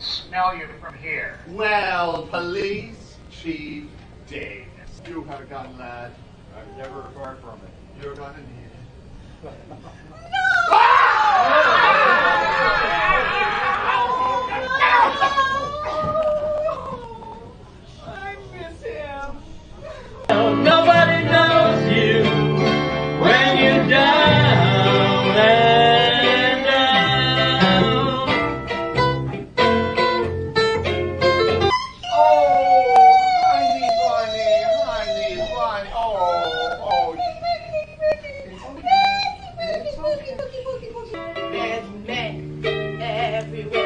smell you from here. Well, police chief Davis, you have a gun, lad. I'm never far from it. You're gonna need it. no! No! I miss him. No. There's men everywhere.